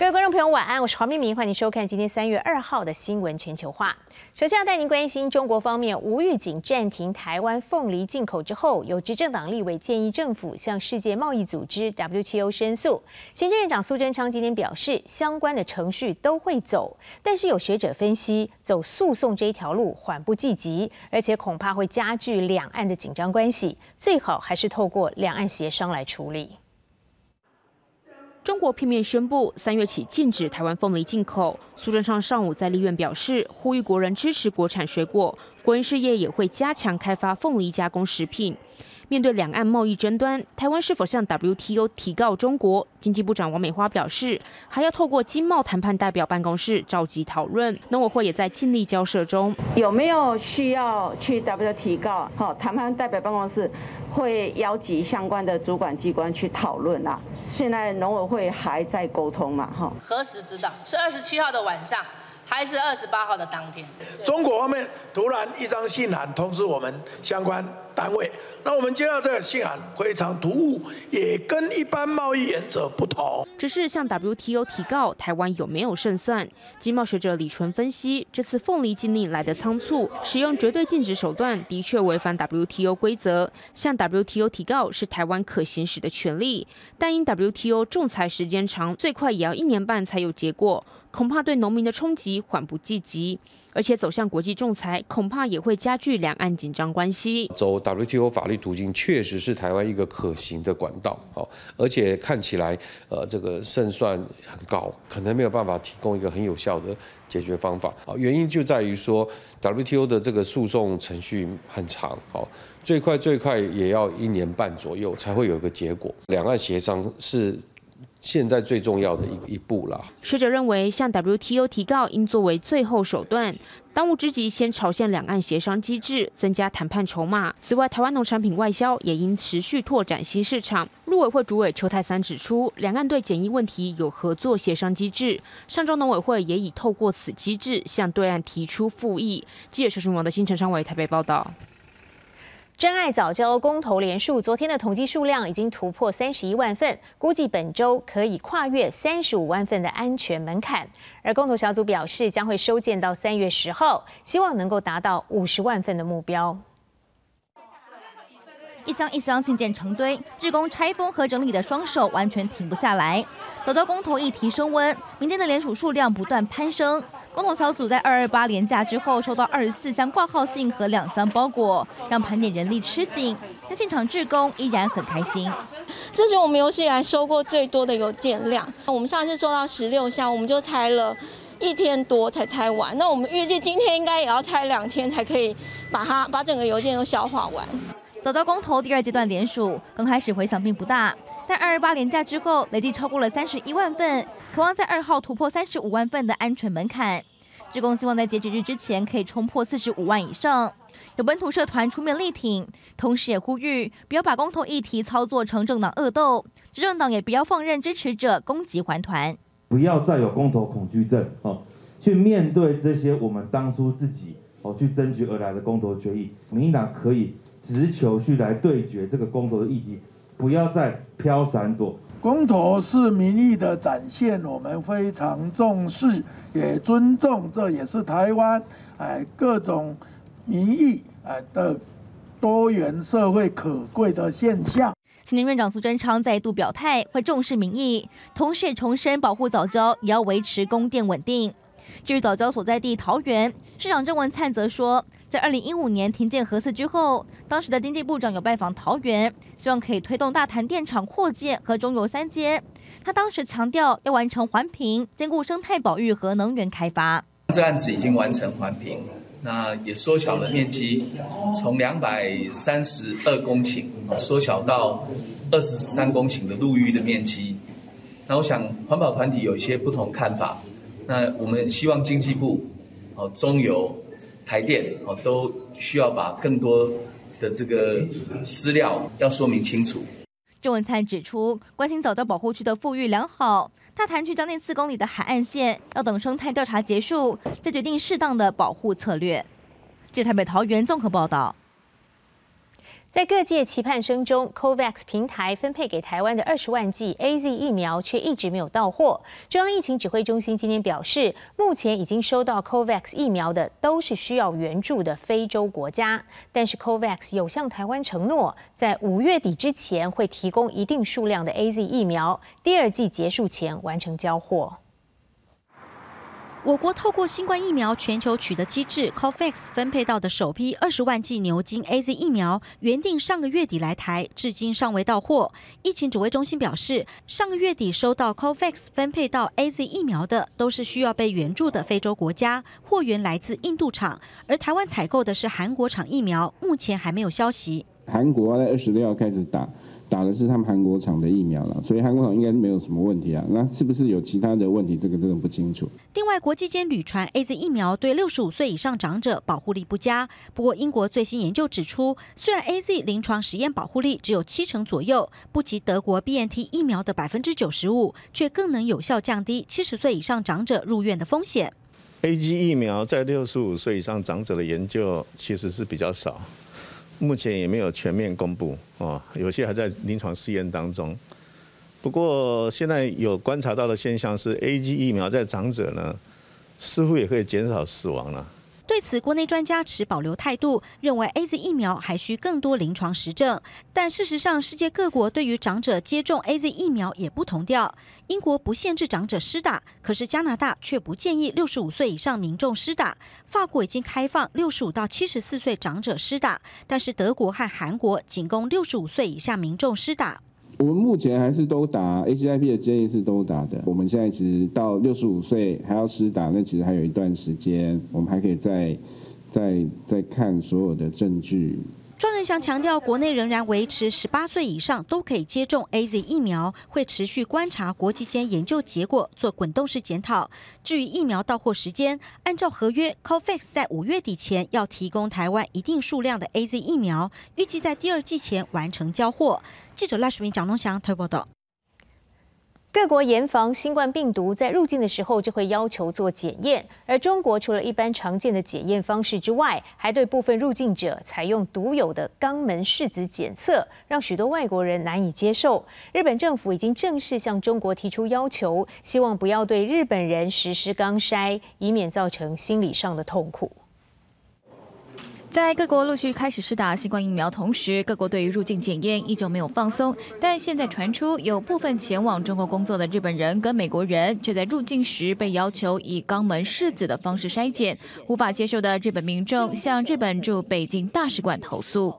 各位观众朋友，晚安，我是黄明明，欢迎收看今天三月二号的新闻全球化。首先要带您关心，中国方面无预警暂停台湾凤梨进口之后，有执政党立委建议政府向世界贸易组织 WTO 申诉。行政院长苏贞昌今天表示，相关的程序都会走，但是有学者分析，走诉讼这一条路缓不济急，而且恐怕会加剧两岸的紧张关系，最好还是透过两岸协商来处理。中国片面宣布三月起禁止台湾凤梨进口。苏贞昌上午在立院表示，呼吁国人支持国产水果，国营事业也会加强开发凤梨加工食品。面对两岸贸易争端，台湾是否向 WTO 提告中国？经济部长王美花表示，还要透过经贸谈判代表办公室召集讨论。农委会也在尽力交涉中。有没有需要去 WTO 提告？好，谈判代表办公室会邀集相关的主管机关去讨论啦。现在农委会还在沟通嘛？哈，何时知道？是二十七号的晚上。还是二十八号的当天，中国方面突然一张信函通知我们相关单位，那我们接到这个信函非常突兀，也跟一般贸易原则不同。只是向 WTO 提告台湾有没有胜算？经贸学者李纯分析，这次凤梨禁令来得仓促，使用绝对禁止手段的确违反 WTO 规则。向 WTO 提告是台湾可行使的权利，但因 WTO 仲裁时间长，最快也要一年半才有结果。恐怕对农民的冲击缓不济急，而且走向国际仲裁，恐怕也会加剧两岸紧张关系。走 WTO 法律途径确实是台湾一个可行的管道，好，而且看起来呃这个胜算很高，可能没有办法提供一个很有效的解决方法。啊，原因就在于说 WTO 的这个诉讼程序很长，好，最快最快也要一年半左右才会有一个结果。两岸协商是。现在最重要的一一步了。学者认为，向 WTO 提告应作为最后手段，当务之急先朝向两岸协商机制，增加谈判筹码。此外，台湾农产品外销也应持续拓展新市场。陆委会主委邱泰三指出，两岸对检疫问题有合作协商机制，上周农委会也已透过此机制向对岸提出复议。记者陈顺王的新城商委台北报道。真爱早教公投连数，昨天的统计数量已经突破三十一万份，估计本周可以跨越三十五万份的安全门槛。而公投小组表示，将会收件到三月十号，希望能够达到五十万份的目标。一箱一箱信件成堆，志工拆封和整理的双手完全停不下来。早教公投议题升温，民间的联署数量不断攀升。公投小组在二二八连假之后收到二十四箱挂号信和两箱包裹，让盘点人力吃紧。但现场志工依然很开心。这是我们有史以来收过最多的邮件量。我们上次收到十六箱，我们就拆了一天多才拆完。那我们预计今天应该也要拆两天才可以把它把整个邮件都消化完。早教公投第二阶段联署刚开始回响并不大，但二二八连假之后累计超过了三十一万份。渴望在二号突破三十五万份的安全门槛，职工希望在截止日之前可以冲破四十五万以上。有本土社团出面力挺，同时也呼吁不要把公投议题操作成政党恶斗，执政党也不要放任支持者攻击还团，不要再有公投恐惧症哦，去面对这些我们当初自己哦去争取而来的公投决议，民进党可以直球去来对决这个公投的议题，不要再飘闪躲。公投是民意的展现，我们非常重视，也尊重，这也是台湾哎各种民意哎的多元社会可贵的现象。行政院长苏贞昌再度表态，会重视民意，同时也重申保护早教，也要维持供电稳定。至于早教所在地桃园，市长郑文灿则说。在二零一五年停建核四之后，当时的经济部长有拜访桃园，希望可以推动大潭电厂扩建和中油三阶。他当时强调要完成环评，兼顾生态保育和能源开发。这案子已经完成环评，那也缩小了面积，从两百三十二公顷缩小到二十三公顷的陆域的面积。那我想环保团体有一些不同看法，那我们希望经济部哦中油。台电哦，都需要把更多的这个资料要说明清楚。郑文灿指出，关心早教保护区的富裕良好，他谈去将近四公里的海岸线，要等生态调查结束，再决定适当的保护策略。据台北桃园综合报道。在各界期盼声中，COVAX 平台分配给台湾的二十万剂 A Z 疫苗却一直没有到货。中央疫情指挥中心今天表示，目前已经收到 COVAX 疫苗的都是需要援助的非洲国家，但是 COVAX 有向台湾承诺，在五月底之前会提供一定数量的 A Z 疫苗，第二季结束前完成交货。我国透过新冠疫苗全球取得机制 COVAX 分配到的首批二十万剂牛津 A Z 疫苗，原定上个月底来台，至今尚未到货。疫情指挥中心表示，上个月底收到 COVAX 分配到 A Z 疫苗的，都是需要被援助的非洲国家，货源来自印度厂，而台湾采购的是韩国厂疫苗，目前还没有消息。韩国在二十六号开始打。打的是他们韩国厂的疫苗了，所以韩国厂应该没有什么问题啊。那是不是有其他的问题？这个真的不清楚。另外，国际间屡传 A Z 疫苗对六十五岁以上长者保护力不佳。不过，英国最新研究指出，虽然 A Z 临床实验保护力只有七成左右，不及德国 B N T 疫苗的百分之九十五，却更能有效降低七十岁以上长者入院的风险。A G 疫苗在六十五岁以上长者的研究其实是比较少。目前也没有全面公布哦，有些还在临床试验当中。不过现在有观察到的现象是，A G 疫苗在长者呢，似乎也可以减少死亡了。对此，国内专家持保留态度，认为 A Z 疫苗还需更多临床实证。但事实上，世界各国对于长者接种 A Z 疫苗也不同调。英国不限制长者施打，可是加拿大却不建议六十五岁以上民众施打。法国已经开放六十五到七十四岁长者施打，但是德国和韩国仅供六十五岁以下民众施打。我们目前还是都打 A C I P 的建议是都打的。我们现在其实到六十五岁还要施打，那其实还有一段时间，我们还可以再再再看所有的证据。庄仁祥强调，国内仍然维持十八岁以上都可以接种 A Z 疫苗，会持续观察国际间研究结果，做滚动式检讨。至于疫苗到货时间，按照合约，COVAX 在五月底前要提供台湾一定数量的 A Z 疫苗，预计在第二季前完成交货。记者赖淑明、蒋龙祥推报道。各国严防新冠病毒在入境的时候就会要求做检验，而中国除了一般常见的检验方式之外，还对部分入境者采用独有的肛门拭子检测，让许多外国人难以接受。日本政府已经正式向中国提出要求，希望不要对日本人实施肛筛，以免造成心理上的痛苦。在各国陆续开始施打新冠疫苗同时，各国对于入境检验依旧没有放松。但现在传出有部分前往中国工作的日本人跟美国人，却在入境时被要求以肛门拭子的方式筛检，无法接受的日本民众向日本驻北京大使馆投诉。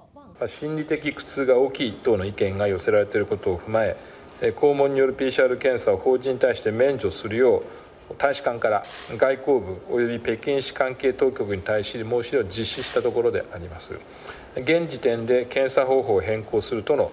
心理的苦痛が大きい等の意見が寄せられていることを踏まえ、肛門による PCR 検査を法人に対して免除するよう。 大使館から外交部及び北京市関係当局に対し申し出を実施したところであります現時点で検査方法を変更するとの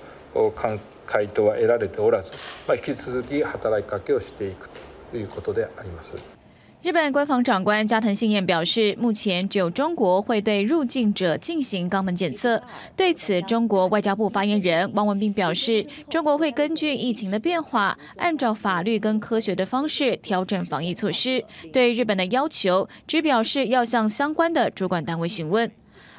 回答は得られておらず、まあ、引き続き働きかけをしていくということであります。日本官方长官加藤信彦表示，目前只有中国会对入境者进行肛门检测。对此，中国外交部发言人汪文斌表示，中国会根据疫情的变化，按照法律跟科学的方式调整防疫措施。对日本的要求，只表示要向相关的主管单位询问。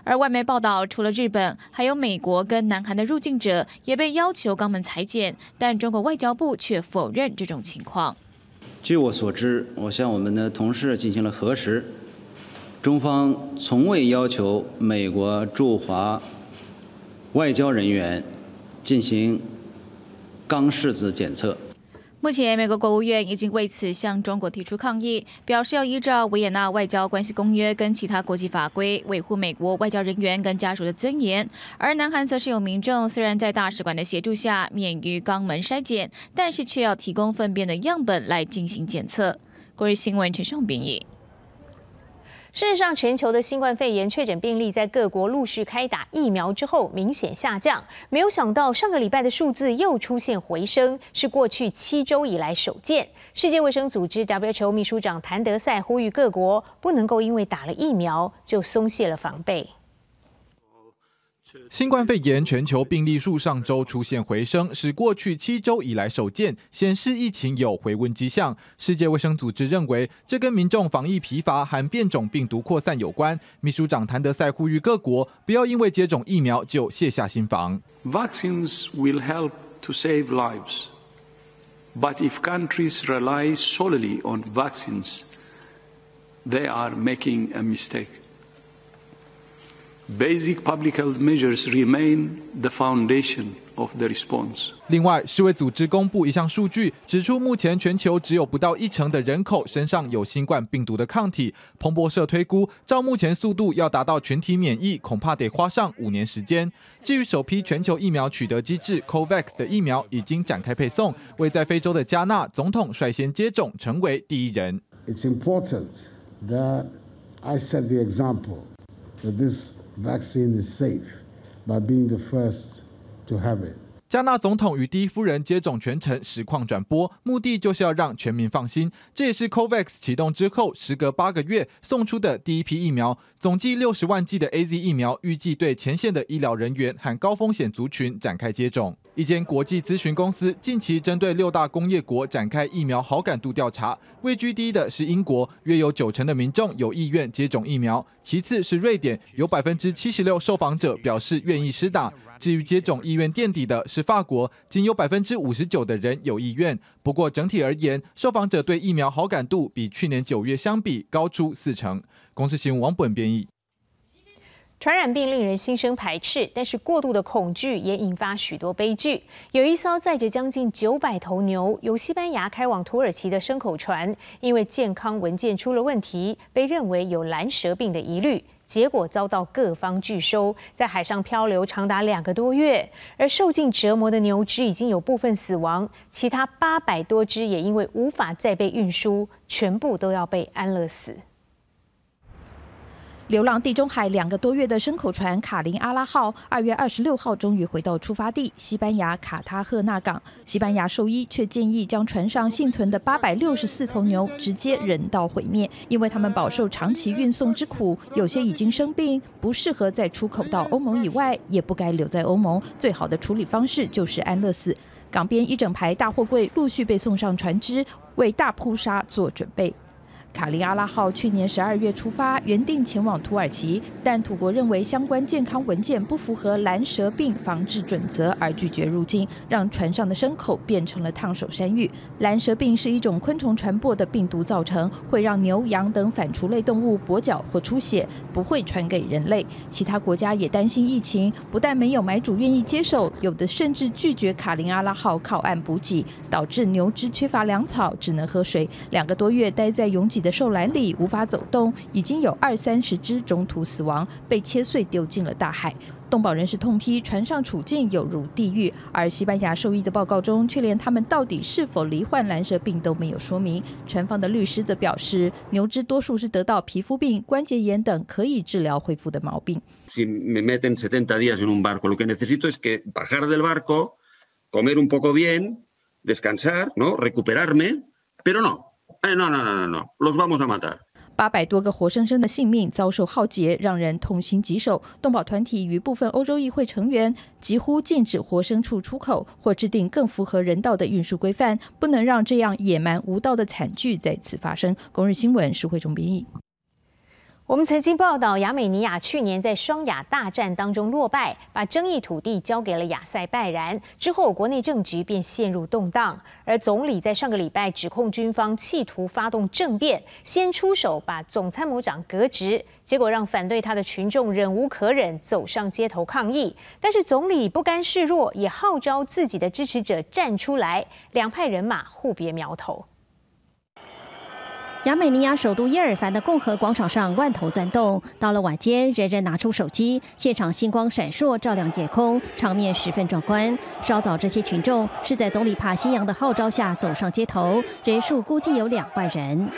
而外媒报道，除了日本，还有美国跟南韩的入境者也被要求肛门裁剪，但中国外交部却否认这种情况。据我所知，我向我们的同事进行了核实，中方从未要求美国驻华外交人员进行肛拭子检测。目前，美国国务院已经为此向中国提出抗议，表示要依照维也纳外交关系公约跟其他国际法规，维护美国外交人员跟家属的尊严。而南韩则是有民众虽然在大使馆的协助下免于肛门筛检，但是却要提供粪便的样本来进行检测。国日新闻陈胜斌译。事实上，全球的新冠肺炎确诊病例在各国陆续开打疫苗之后明显下降。没有想到，上个礼拜的数字又出现回升，是过去七周以来首见。世界卫生组织 WHO 秘书长谭德赛呼吁各国不能够因为打了疫苗就松懈了防备。新冠肺炎全球病例数上周出现回升，是过去七周以来首见，显示疫情有回温迹象。世界卫生组织认为，这跟民众防疫疲乏和变种病毒扩散有关。秘书长谭德赛呼吁各国不要因为接种疫苗就卸下心防。Vaccines will help to save lives, but if countries rely solely on vaccines, they are making a mistake. 另外，世卫组织公布一项数据，指出目前全球只有不到一成的人口身上有新冠病毒的抗体。彭博社推估，照目前速度，要达到群体免疫，恐怕得花上五年时间。至于首批全球疫苗取得机制 COVAX 的疫苗已经展开配送，为在非洲的加纳总统率先接种，成为第一人。It's important that I set the example that this vaccine is safe by being the first to have it. 加纳总统与第一夫人接种全程实况转播，目的就是要让全民放心。这也是 COVAX 启动之后，时隔八个月送出的第一批疫苗，总计六十万剂的 AZ 疫苗，预计对前线的医疗人员和高风险族群展开接种。一间国际咨询公司近期针对六大工业国展开疫苗好感度调查，位居第一的是英国，约有九成的民众有意愿接种疫苗；其次是瑞典，有百分之七十六受访者表示愿意施打。至于接种意愿垫底的是法国，仅有百分之五十九的人有意愿。不过整体而言，受访者对疫苗好感度比去年九月相比高出四成。公司新闻王本编译。传染病令人心生排斥，但是过度的恐惧也引发许多悲剧。有一艘载着将近九百头牛由西班牙开往土耳其的牲口船，因为健康文件出了问题，被认为有蓝蛇病的疑虑，结果遭到各方拒收，在海上漂流长达两个多月。而受尽折磨的牛只已经有部分死亡，其他八百多只也因为无法再被运输，全部都要被安乐死。流浪地中海两个多月的牲口船“卡林阿拉号”二月二十六号终于回到出发地西班牙卡塔赫纳港。西班牙兽医却建议将船上幸存的八百六十四头牛直接人道毁灭，因为他们饱受长期运送之苦，有些已经生病，不适合再出口到欧盟以外，也不该留在欧盟。最好的处理方式就是安乐死。港边一整排大货柜陆续被送上船只，为大扑杀做准备。卡林阿拉号去年十二月出发，原定前往土耳其，但土国认为相关健康文件不符合蓝蛇病防治准则，而拒绝入境，让船上的牲口变成了烫手山芋。蓝蛇病是一种昆虫传播的病毒造成，会让牛羊等反刍类动物跛脚或出血，不会传给人类。其他国家也担心疫情，不但没有买主愿意接手，有的甚至拒绝卡林阿拉号靠岸补给，导致牛只缺乏粮草，只能喝水。两个多月待在拥挤的兽栏里无法走动，已经有二三十只中途死亡，被切碎丢进了大海。动保人士痛批船上处境有如地狱，而西班牙兽医的报告中却连他们到底是否罹患蓝蛇病都没有说明。船方的律师则表示，牛只多数是得到皮肤病、关节炎等可以治疗恢复的毛病。Si me meten setenta días en un barco, lo que necesito es que bajar del barco, comer un poco bien, descansar, no, recuperarme, pero no. Eh, no, no, no, no, los vamos a matar. 八百多个活生生的性命遭受浩劫，让人痛心疾首。动保团体与部分欧洲议会成员几乎禁止活牲畜出口，或制定更符合人道的运输规范，不能让这样野蛮无道的惨剧再次发生。公日新闻，石慧中编译。我们曾经报道，亚美尼亚去年在双亚大战当中落败，把争议土地交给了亚塞拜然。之后，国内政局便陷入动荡。而总理在上个礼拜指控军方企图发动政变，先出手把总参谋长革职，结果让反对他的群众忍无可忍，走上街头抗议。但是总理不甘示弱，也号召自己的支持者站出来，两派人马互别苗头。亚美尼亚首都耶尔凡的共和广场上万头钻动，到了晚间，人人拿出手机，现场星光闪烁，照亮夜空，场面十分壮观。稍早，这些群众是在总理帕西扬的号召下走上街头，人数估计有两万人。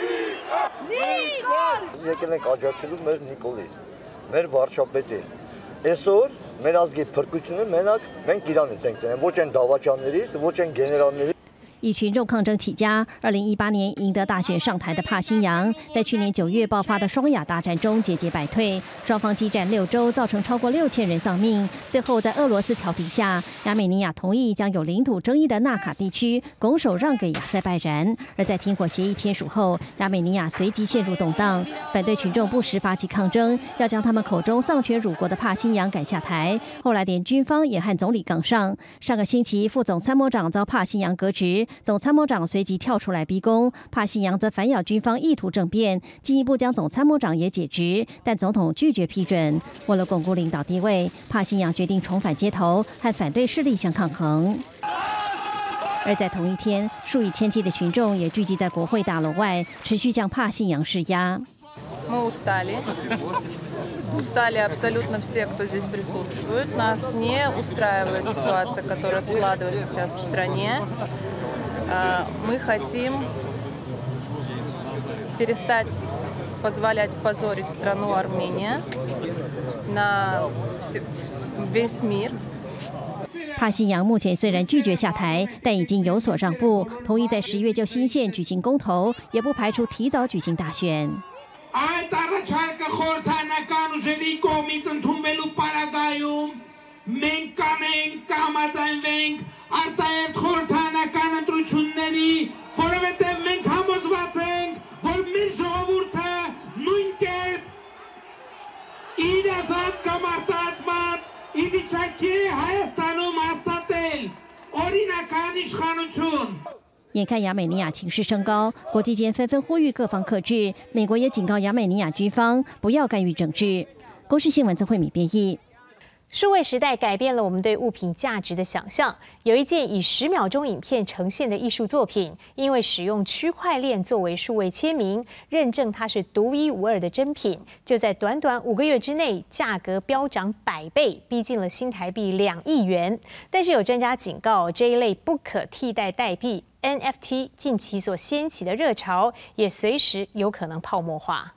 以群众抗争起家，二零一八年赢得大选上台的帕辛扬，在去年九月爆发的双亚大战中节节败退，双方激战六周，造成超过六千人丧命。最后在俄罗斯调停下，亚美尼亚同意将有领土争议的纳卡地区拱手让给亚塞拜然。而在停火协议签署后，亚美尼亚随即陷入动荡，反对群众不时发起抗争，要将他们口中丧权辱国的帕辛扬赶下台。后来连军方也和总理杠上。上个星期，副总参谋长遭帕辛扬革职，总参谋长随即跳出来逼宫，帕辛扬则反咬军方意图政变，进一步将总参谋长也解职，但总统拒绝批准。为了巩固领导地位，帕辛扬决定重返街头，和反对势力相抗衡。而在同一天，数以千计的群众也聚集在国会大楼外，持续向帕信阳施压。Мы устали. Устали абсолютно все, кто здесь присутствует. Нас не устраивает ситуация, которая складывается сейчас в стране. Мы хотим перестать позволять позорить страну Армения на весь мир. 帕西扬目前虽然拒绝下台，但已经有所让步，同意在十月就新县举行公投，也不排除提早举行大选。 այդ առաջարկը խորհրդանական ուժերի կողմից ընդունվելու պարագայում մենք կանենք կհամաձայնվենք արտահերտ խորհրդանական ընտրությունների, որովհետև մենք համոզված ենք, որ մեր ժողովուրդը նույն կերպ իր ազատ կամ արտահատմամբ ի վիճակի Հայաստանում հաստատել օրինական իշխանություն։ 眼看亚美尼亚情势升高，国际间纷纷呼吁各方克制。美国也警告亚美尼亚军方不要干预政治。公视新闻曾慧敏编译。数位时代改变了我们对物品价值的想象。有一件以十秒钟影片呈现的艺术作品，因为使用区块链作为数位签名，认证它是独一无二的真品，就在短短五个月之内，价格飙涨百倍，逼近了新台币两亿元。但是有专家警告，这一类不可替代代币 NFT 近期所掀起的热潮，也随时有可能泡沫化。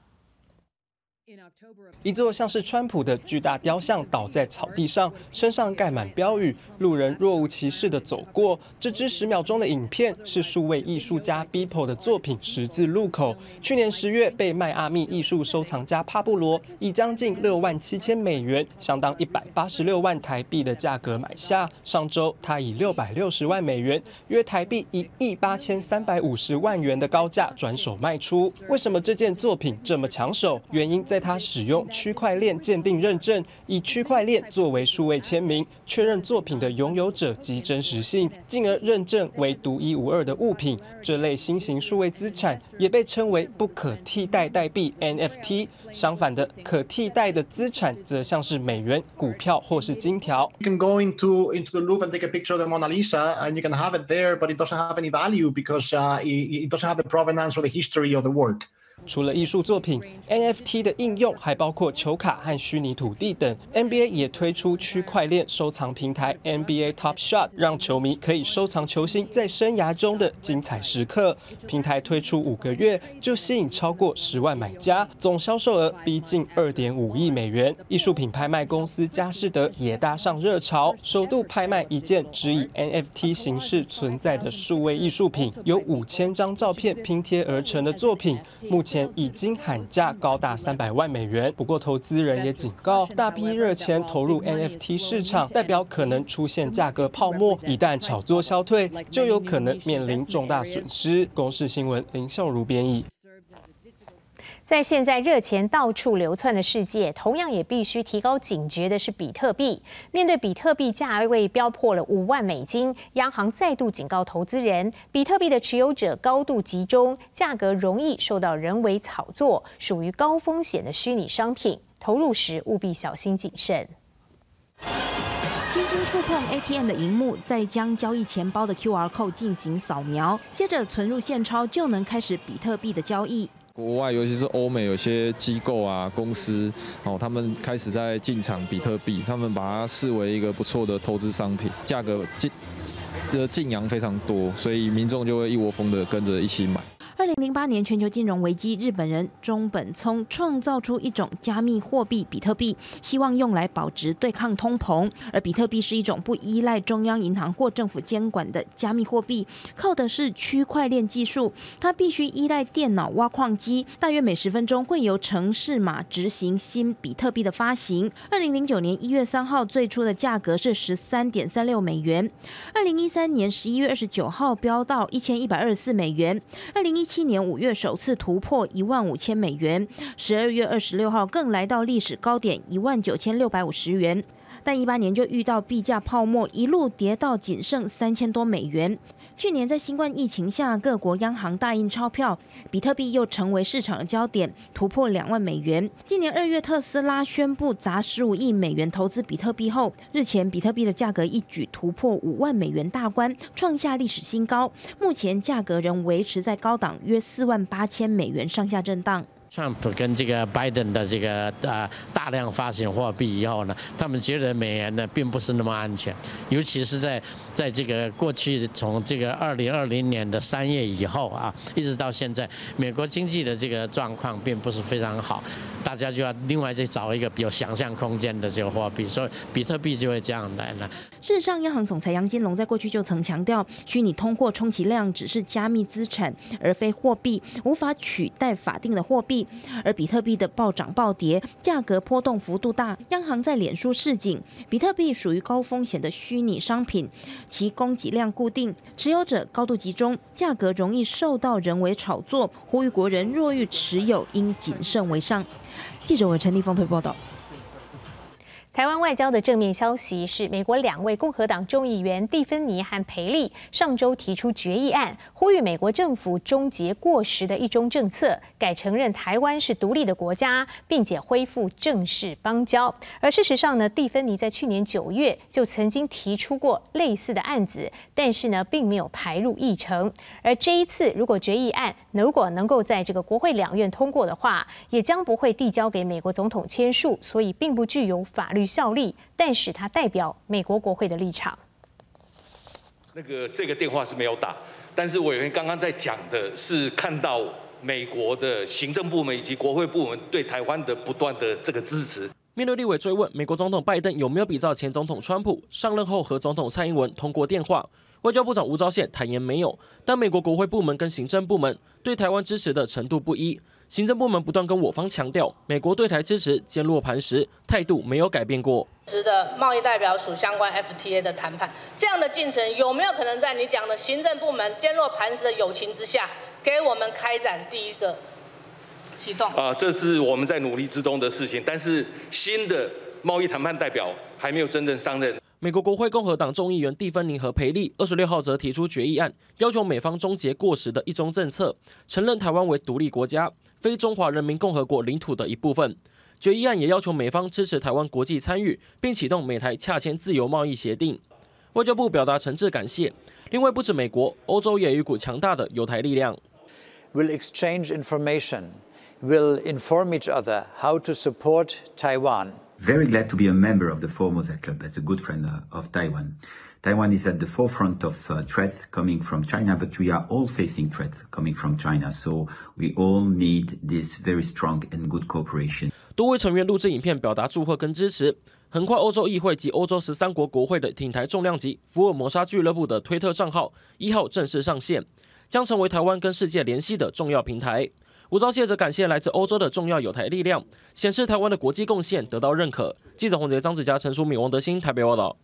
一座像是川普的巨大雕像倒在草地上，身上盖满标语，路人若无其事地走过。这支十秒钟的影片是数位艺术家 Beeple 的作品《十字路口》，去年十月被迈阿密艺术收藏家帕布罗以将近六万七千美元（相当一百八十六万台币）的价格买下。上周，他以六百六十万美元（约台币一亿八千三百五十万元）的高价转手卖出。为什么这件作品这么抢手？原因在在他使用。区块链鉴定认证，以区块链作为数位签名，确认作品的拥有者及真实性，进而认证为独一无二的物品。这类新型数位资产也被称为不可替代代币 （NFT）。相反的，可替代的资产则像是美元、股票或是金条。除了艺术作品，NFT 的应用还包括球卡和虚拟土地等。NBA 也推出区块链收藏平台 NBA Top Shot，让球迷可以收藏球星在生涯中的精彩时刻。平台推出五个月就吸引超过十万买家，总销售额逼近二点五亿美元。艺术品拍卖公司佳士得也搭上热潮，首度拍卖一件只以 NFT 形式存在的数位艺术品，由五千张照片拼贴而成的作品。目前。已经喊价高达三百万美元。不过，投资人也警告，大批热钱投入 NFT 市场，代表可能出现价格泡沫。一旦炒作消退，就有可能面临重大损失。公视新闻林孝如编译。在现在热钱到处流窜的世界，同样也必须提高警觉的是比特币。面对比特币价位飙破了五万美金，央行再度警告投资人，比特币的持有者高度集中，价格容易受到人为炒作，属于高风险的虚拟商品，投入时务必小心谨慎。轻轻触碰 ATM 的荧幕，再将交易钱包的 QR code 进行扫描，接着存入现钞，就能开始比特币的交易。国外，尤其是欧美，有些机构啊、公司哦，他们开始在进场比特币，他们把它视为一个不错的投资商品，价格进这晋阳非常多，所以民众就会一窝蜂的跟着一起买。二零零八年全球金融危机，日本人中本聪创造出一种加密货币比特币，希望用来保值对抗通膨。而比特币是一种不依赖中央银行或政府监管的加密货币，靠的是区块链技术，它必须依赖电脑挖矿机，大约每十分钟会由城市码执行新比特币的发行。二零零九年一月三号最初的价格是十三点三六美元，二零一三年十一月二十九号飙到一千一百二十四美元，二零一一七年五月首次突破一万五千美元，十二月二十六号更来到历史高点一万九千六百五十元。但一八年就遇到币价泡沫，一路跌到仅剩三千多美元。去年在新冠疫情下，各国央行大印钞票，比特币又成为市场的焦点，突破两万美元。今年二月，特斯拉宣布砸十五亿美元投资比特币后，日前比特币的价格一举突破五万美元大关，创下历史新高。目前价格仍维持在高档，约四万八千美元上下震荡。Trump 跟这个 Biden 的这个呃大量发行货币以后呢，他们觉得美元呢并不是那么安全，尤其是在在这个过去从这个二零二零年的三月以后啊，一直到现在，美国经济的这个状况并不是非常好，大家就要另外再找一个有想象空间的这个货币，所以比特币就会这样来了。事实上，央行总裁杨金龙在过去就曾强调，虚拟通货充其量只是加密资产，而非货币，无法取代法定的货币。而比特币的暴涨暴跌，价格波动幅度大。央行在脸书示警，比特币属于高风险的虚拟商品，其供给量固定，持有者高度集中，价格容易受到人为炒作。呼吁国人若欲持有，应谨慎为上。记者为陈立峰推报道。台湾外交的正面消息是，美国两位共和党众议员蒂芬尼和培利上周提出决议案，呼吁美国政府终结过时的一中政策，改承认台湾是独立的国家，并且恢复正式邦交。而事实上呢，蒂芬尼在去年九月就曾经提出过类似的案子，但是呢，并没有排入议程。而这一次，如果决议案如果能够在这个国会两院通过的话，也将不会递交给美国总统签署，所以并不具有法律。效力，但是他代表美国国会的立场。那个这个电话是没有打，但是委员刚刚在讲的是看到美国的行政部门以及国会部门对台湾的不断的这个支持。面对立委追问美国总统拜登有没有比照前总统川普上任后和总统蔡英文通过电话，外交部长吴钊燮坦言没有，但美国国会部门跟行政部门对台湾支持的程度不一。行政部门不断跟我方强调，美国对台支持坚若磐石，态度没有改变过。值的贸易代表署相关 FTA 的谈判，这样的进程有没有可能在你讲的行政部门坚若磐石的友情之下，给我们开展第一个启动？啊，这是我们在努力之中的事情，但是新的贸易谈判代表还没有真正上任。美国国会共和党众议员蒂芬尼和培利二十六号则提出决议案，要求美方终结过时的一中政策，承认台湾为独立国家，非中华人民共和国领土的一部分。决议案也要求美方支持台湾国际参与，并启动美台洽签自由贸易协定。外交部表达诚挚感谢。另外，不止美国，欧洲也有一股强大的友台力量。Will exchange information, will inform each other how to support Taiwan. very glad to be a member of the Formosa Club as a good friend of Taiwan. Taiwan is at the forefront of uh, threats coming from China, but we are all facing threats coming from China. So we all need this very strong and good cooperation. 多位成员录制影片表达祝贺跟支持。很快，欧洲议会及欧洲十三国国会的挺台重量级福尔摩沙俱乐部的推特账号一号正式上线，将成为台湾跟世界联系的重要平台。 吴钊燮则感谢来自欧洲的重要友台力量，显示台湾的国际贡献得到认可。记者洪杰、张子佳、陈淑敏、王德兴台北报道。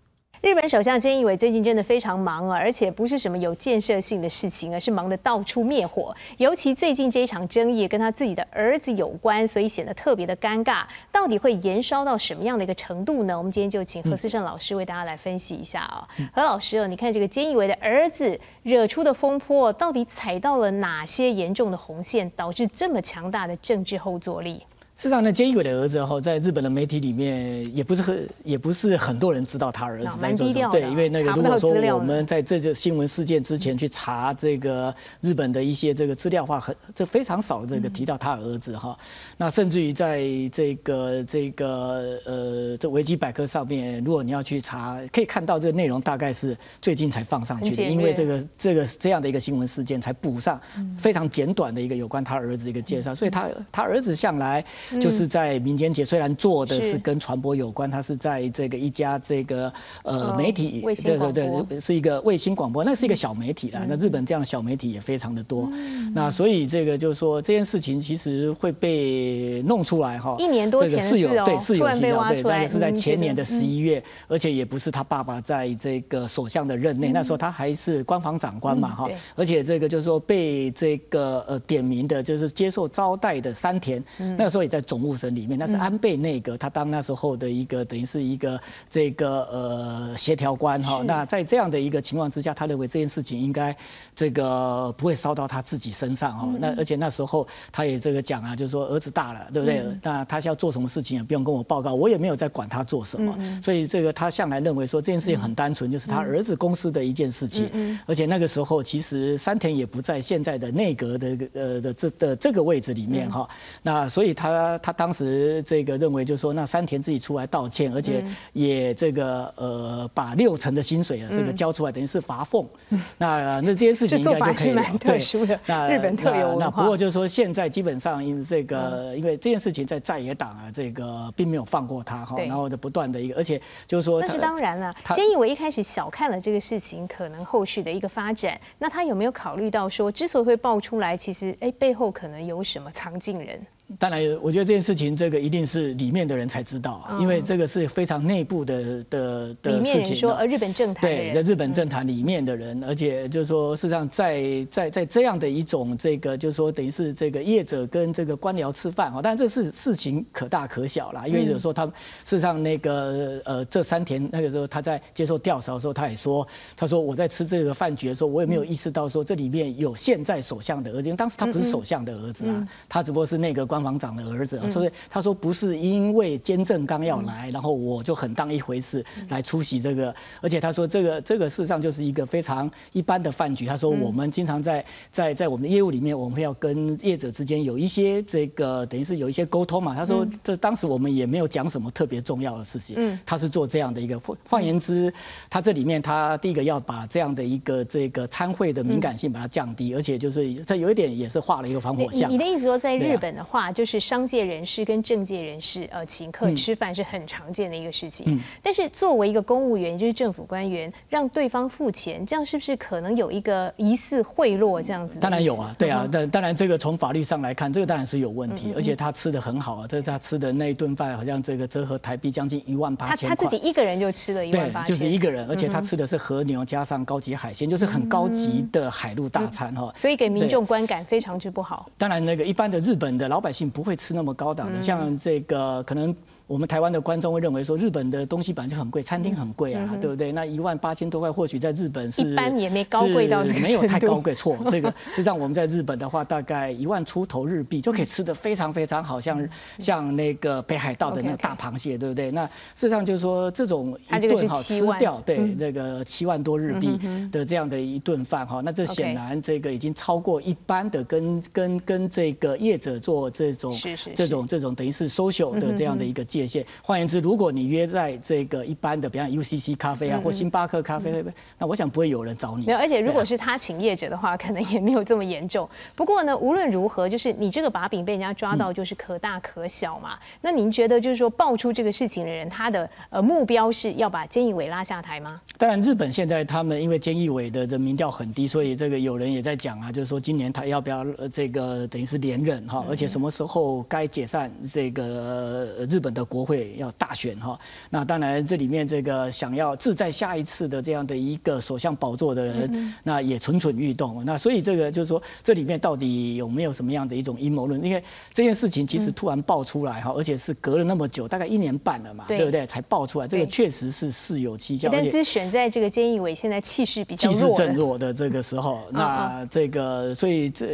日本首相菅义伟最近真的非常忙啊，而且不是什么有建设性的事情，而是忙得到处灭火。尤其最近这一场争议跟他自己的儿子有关，所以显得特别的尴尬。到底会延烧到什么样的一个程度呢？我们今天就请何思胜老师为大家来分析一下啊。何老师哦，你看这个菅义伟的儿子惹出的风波，到底踩到了哪些严重的红线，导致这么强大的政治后坐力？事实上呢，菅义伟的儿子哈，在日本的媒体里面也不是很也不是很多人知道他儿子蛮低调对，因为那个如果说我们在这个新闻事件之前去查这个日本的一些这个资料话，很这非常少这个提到他儿子哈。那甚至于在这个这个呃这维基百科上面，如果你要去查，可以看到这个内容大概是最近才放上去的，因为这个这个这样的一个新闻事件才补上非常简短的一个有关他儿子一个介绍，所以他他儿子向来。就是在民间节，虽然做的是跟传播有关，他是在这个一家这个呃媒体，对对对，是一个卫星广播，那是一个小媒体啦。那日本这样的小媒体也非常的多，那所以这个就是说这件事情其实会被弄出来哈，一年多前是有对是有被挖出来，是在前年的十一月，而且也不是他爸爸在这个首相的任内，那时候他还是官房长官嘛哈，而且这个就是说被这个呃点名的，就是接受招待的山田，那时候也在。总务省里面，那是安倍内阁，他当那时候的一个等于是一个这个呃协调官哈。那在这样的一个情况之下，他认为这件事情应该这个不会烧到他自己身上哈。那而且那时候他也这个讲啊，就是说儿子大了，对不对？那他要做什么事情也不用跟我报告，我也没有在管他做什么。所以这个他向来认为说这件事情很单纯，就是他儿子公司的一件事情。而且那个时候其实山田也不在现在的内阁的呃的这的这个位置里面哈。那所以他。他当时这个认为，就是说，那山田自己出来道歉，而且也这个呃，把六成的薪水啊，这个交出来，等于是罚俸。那那这件事情应该就可以了。对，那日本特有那不过就是说，现在基本上因这个，因为这件事情在在野党啊，这个并没有放过他哈，然后的不断的一个，而且就是说，那是当然了。菅义伟一开始小看了这个事情，可能后续的一个发展。那他有没有考虑到说，之所以会爆出来，其实哎背后可能有什么藏镜人？当然，我觉得这件事情，这个一定是里面的人才知道啊，因为这个是非常内部的的的事情。说，呃，日本政坛对，在日本政坛里面的人，而且就是说，事实上，在在在这样的一种这个，就是说，等于是这个业者跟这个官僚吃饭哈，但这是事情可大可小啦，因为有时候他事实上那个呃，这三田那个时候他在接受调查的时候，他也说，他说我在吃这个饭局的时候，我也没有意识到说这里面有现在首相的儿子，因为当时他不是首相的儿子啊，他只不过是那个官。房长的儿子，所以他说不是因为监正刚要来，然后我就很当一回事来出席这个，而且他说这个这个事实上就是一个非常一般的饭局。他说我们经常在在在我们的业务里面，我们要跟业者之间有一些这个等于是有一些沟通嘛。他说这当时我们也没有讲什么特别重要的事情。嗯，他是做这样的一个，换言之，他这里面他第一个要把这样的一个这个参会的敏感性把它降低，而且就是这有一点也是画了一个防火巷。你的意思说在日本的话。就是商界人士跟政界人士，呃，请客吃饭是很常见的一个事情。嗯，但是作为一个公务员，也就是政府官员，让对方付钱，这样是不是可能有一个疑似贿赂这样子？当然有啊，对啊，但当然这个从法律上来看，这个当然是有问题。而且他吃的很好啊，这他吃的那一顿饭好像这个折合台币将近一万八千他他自己一个人就吃了一万八千，就是一个人，而且他吃的是和牛加上高级海鲜，就是很高级的海陆大餐哈。所以给民众观感非常之不好。当然，那个一般的日本的老百姓不会吃那么高档的，像这个可能。我们台湾的观众会认为说，日本的东西本来就很贵，餐厅很贵啊，对不对？那一万八千多块，或许在日本是一般也没高贵到这个没有太高贵。错，这个实际上我们在日本的话，大概一万出头日币就可以吃的非常非常好，像像那个北海道的那个大螃蟹，对不对？那事实上就是说，这种一顿好吃掉，对这个七万多日币的这样的一顿饭哈，那这显然这个已经超过一般的跟跟跟这个业者做这种这种这种等于是 social 的这样的一个界限。换言之，如果你约在这个一般的，比方 UCC 咖啡啊，或星巴克咖啡，那我想不会有人找你。没有，而且如果是他请业者的话，可能也没有这么严重。不过呢，无论如何，就是你这个把柄被人家抓到，就是可大可小嘛。那您觉得，就是说爆出这个事情的人，他的呃目标是要把菅义伟拉下台吗？当然，日本现在他们因为菅义伟的这民调很低，所以这个有人也在讲啊，就是说今年他要不要这个等于是连任哈，而且什么时候该解散这个日本的。的国会要大选哈。那当然这里面这个想要志在下一次的这样的一个首相宝座的人，那也蠢蠢欲动。那所以这个就是说这里面到底有没有什么样的一种阴谋论？因为这件事情其实突然爆出来哈，而且是隔了那么久，大概一年半了嘛，对不对？才爆出来，这个确实是事有蹊跷。但是选在这个菅义伟现在气势比较气势正弱的这个时候，那这个所以这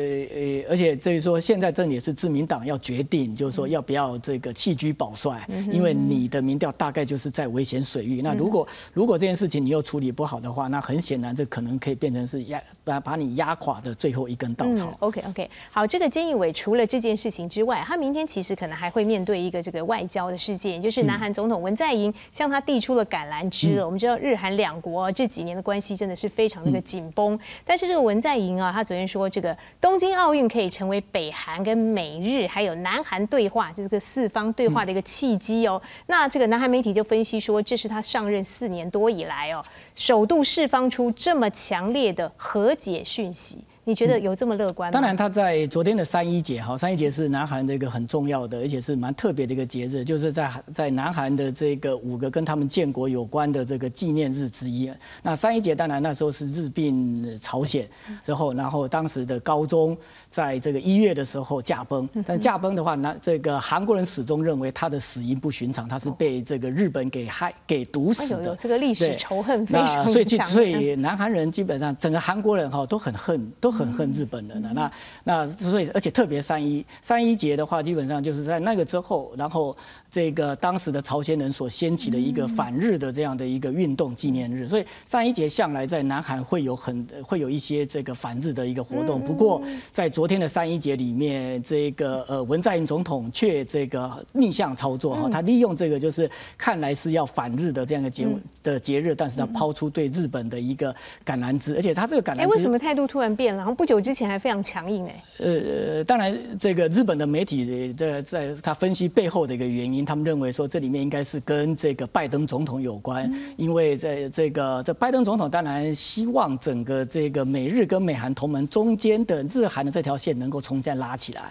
呃，而且这于说现在这也是自民党要决定，就是说要不要这个弃居保帅，因为你的民调大概就是在危险水域。那如果如果这件事情你又处理不好的话，那很显然这可能可以变成是压把把你压垮的最后一根稻草。OK OK，好，这个菅义伟除了这件事情之外，他明天其实可能还会面对一个这个外交的事件，就是南韩总统文在寅向他递出了橄榄枝了。我们知道日韩两国这几年的关系真的是非常的紧绷，但是这个文在寅啊，他昨天说这个东京奥运可以成为北韩跟美日还有南韩对话，就是个四方对话的一个契机哦。那这个南韩媒体就分析说，这是他上任四年多以来哦，首度释放出这么强烈的和解讯息。你觉得有这么乐观吗？当然，他在昨天的三一节，哈，三一节是南韩的一个很重要的，而且是蛮特别的一个节日，就是在在南韩的这个五个跟他们建国有关的这个纪念日之一。那三一节当然那时候是日并朝鲜之后，然后当时的高宗在这个一月的时候驾崩，但驾崩的话，那这个韩国人始终认为他的死因不寻常，他是被这个日本给害给毒死的。这个历史仇恨非常所以所以南韩人基本上整个韩国人哈都很恨都。很恨日本人的那那所以而且特别三一三一节的话，基本上就是在那个之后，然后这个当时的朝鲜人所掀起的一个反日的这样的一个运动纪念日，所以三一节向来在南韩会有很会有一些这个反日的一个活动。不过在昨天的三一节里面，这个呃文在寅总统却这个逆向操作哈，他利用这个就是看来是要反日的这样的节的节日，但是他抛出对日本的一个橄榄枝，而且他这个橄榄枝，哎，为什么态度突然变？了？然后不久之前还非常强硬哎，呃，当然，这个日本的媒体的在他分析背后的一个原因，他们认为说这里面应该是跟这个拜登总统有关，因为在这个这拜登总统当然希望整个这个美日跟美韩同盟中间的日韩的这条线能够重新拉起来，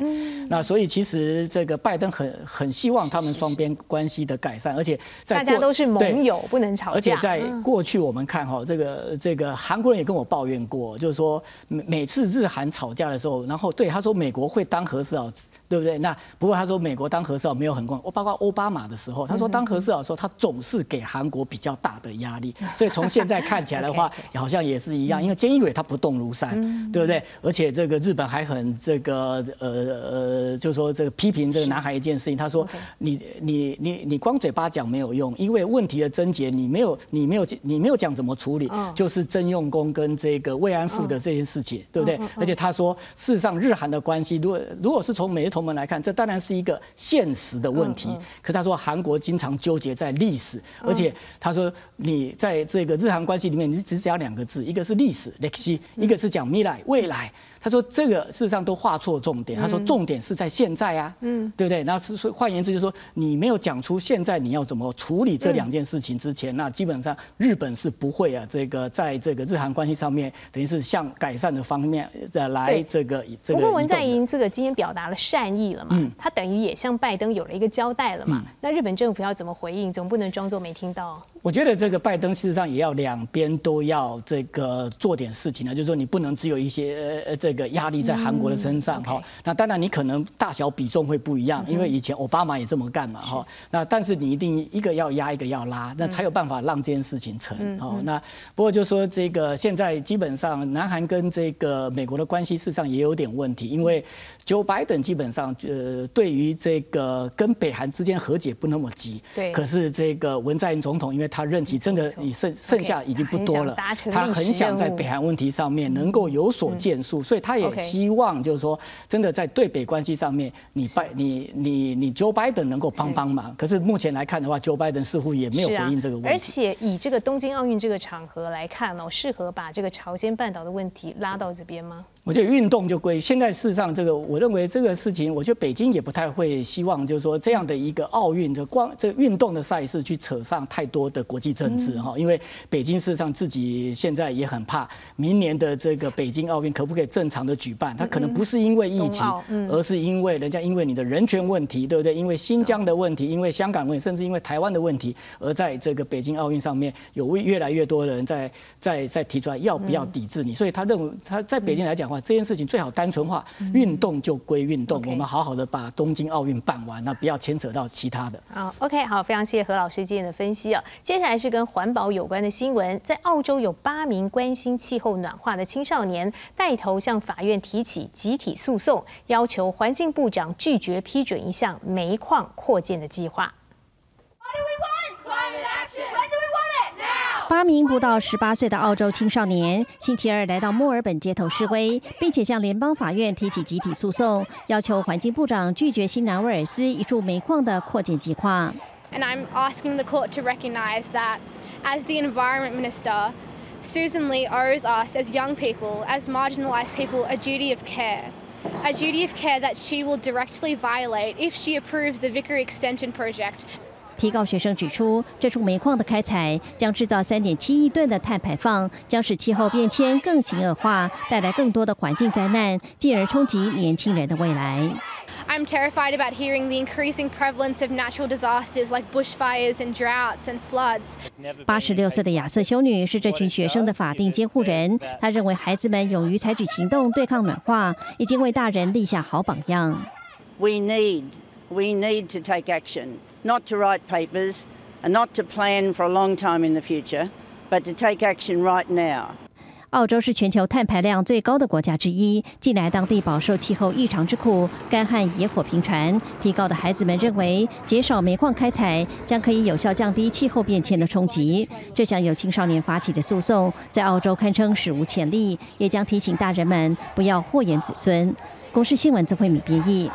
那所以其实这个拜登很很希望他们双边关系的改善，而且大家都是盟友，不能吵架。而且在过去我们看哈，这个这个韩国人也跟我抱怨过，就是说每每次日韩吵架的时候，然后对他说美国会当和事佬，对不对？那不过他说美国当和事佬没有很光，我包括奥巴马的时候，他说当和事佬的时候，他总是给韩国比较大的压力。所以从现在看起来的话，好像也是一样，因为菅义伟他不动如山，对不对？而且这个日本还很这个呃呃，就说这个批评这个南海一件事情，他说你你你你光嘴巴讲没有用，因为问题的症结你没有你没有你没有讲怎么处理，就是征用功跟这个慰安妇的这件事情。对不对？而且他说，事实上日韩的关系，如果如果是从美日同盟来看，这当然是一个现实的问题。可他说，韩国经常纠结在历史，而且他说，你在这个日韩关系里面，你只讲两个字，一个是历史 （legacy），一个是讲未来未来。他说这个事实上都画错重点。他说重点是在现在啊，嗯，对不对？那是说换言之，就是说你没有讲出现在你要怎么处理这两件事情之前，那基本上日本是不会啊，这个在这个日韩关系上面，等于是向改善的方面的来这个。不过文在寅这个今天表达了善意了嘛，他等于也向拜登有了一个交代了嘛。那日本政府要怎么回应？总不能装作没听到。我觉得这个拜登事实上也要两边都要这个做点事情呢，就是说你不能只有一些呃这。个压力在韩国的身上哈，那当然你可能大小比重会不一样，因为以前奥巴马也这么干嘛哈。那但是你一定一个要压一个要拉，那才有办法让这件事情成哦。那不过就说这个现在基本上南韩跟这个美国的关系事实上也有点问题，因为 Joe Biden 基本上呃对于这个跟北韩之间和解不那么急，对。可是这个文在寅总统因为他任期真的已剩剩下已经不多了，他很想在北韩问题上面能够有所建树，所以。他也希望，就是说，真的在对北关系上面，你拜你你你 Joe Biden 能够帮帮忙。可是目前来看的话，Joe Biden 似乎也没有回应这个问题。而且以这个东京奥运这个场合来看哦，适合把这个朝鲜半岛的问题拉到这边吗？我觉得运动就归现在事实上这个，我认为这个事情，我觉得北京也不太会希望，就是说这样的一个奥运的光这个运动的赛事去扯上太多的国际政治哈，因为北京事实上自己现在也很怕明年的这个北京奥运可不可以正常的举办，它可能不是因为疫情，而是因为人家因为你的人权问题，对不对？因为新疆的问题，因为香港问题，甚至因为台湾的问题，而在这个北京奥运上面有越来越多的人在在在提出来要不要抵制你，所以他认为他在北京来讲话。这件事情最好单纯化，运动就归运动，我们好好的把东京奥运办完，那不要牵扯到其他的。好，OK，好，非常谢谢何老师今天的分析啊。接下来是跟环保有关的新闻，在澳洲有八名关心气候暖化的青少年带头向法院提起集体诉讼，要求环境部长拒绝批准一项煤矿扩建的计划。八名不到十八岁的澳洲青少年星期二来到墨尔本街头示威，并且向联邦法院提起集体诉讼，要求环境部长拒绝新南威尔斯一处煤矿的扩建计划。And I'm asking the court to recognize that, as the environment minister, Susan Lee owes us as young people, as marginalised people, a duty of care. A duty of care that she will directly violate if she approves the Vickery Extension project. 提告学生指出，这处煤矿的开采将制造三点七亿吨的碳排放，将使气候变迁更形恶化，带来更多的环境灾难，进而冲击年轻人的未来。I'm terrified about hearing the increasing prevalence of natural disasters like bushfires and droughts and floods. 八十六岁的亚瑟修女是这群学生的法定监护人。她认为孩子们勇于采取行动对抗暖化，已经为大人立下好榜样。We need, we need to take action. Not to write papers and not to plan for a long time in the future, but to take action right now. 澳洲是全球碳排量最高的国家之一，近来当地饱受气候异常之苦，干旱、野火频传。提高的孩子们认为，减少煤矿开采将可以有效降低气候变迁的冲击。这项由青少年发起的诉讼，在澳洲堪称史无前例，也将提醒大人们不要祸延子孙。公视新闻曾慧敏编译。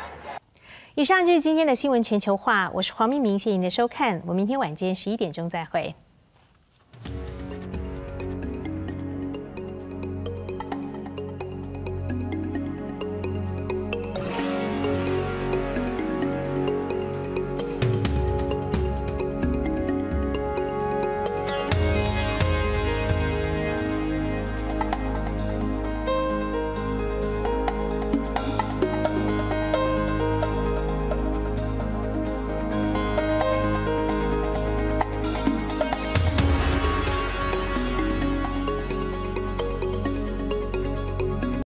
以上就是今天的新闻全球化，我是黄明明，谢谢您的收看，我明天晚间十一点钟再会。